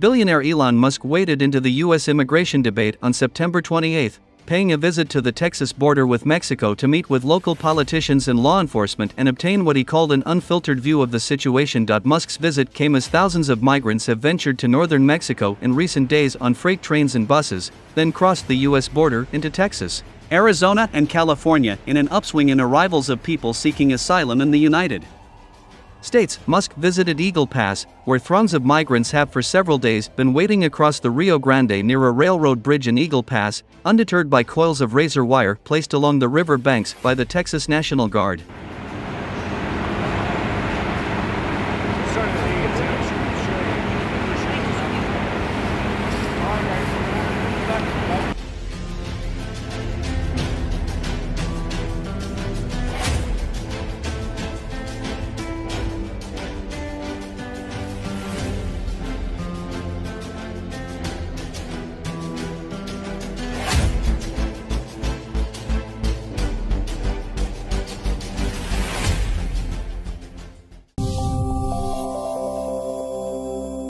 Billionaire Elon Musk waded into the U.S. immigration debate on September 28, paying a visit to the Texas border with Mexico to meet with local politicians and law enforcement and obtain what he called an unfiltered view of the situation. Musk's visit came as thousands of migrants have ventured to northern Mexico in recent days on freight trains and buses, then crossed the U.S. border into Texas, Arizona, and California in an upswing in arrivals of people seeking asylum in the United States, Musk visited Eagle Pass, where throngs of migrants have for several days been waiting across the Rio Grande near a railroad bridge in Eagle Pass, undeterred by coils of razor wire placed along the river banks by the Texas National Guard.